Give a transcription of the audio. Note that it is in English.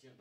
Tiens.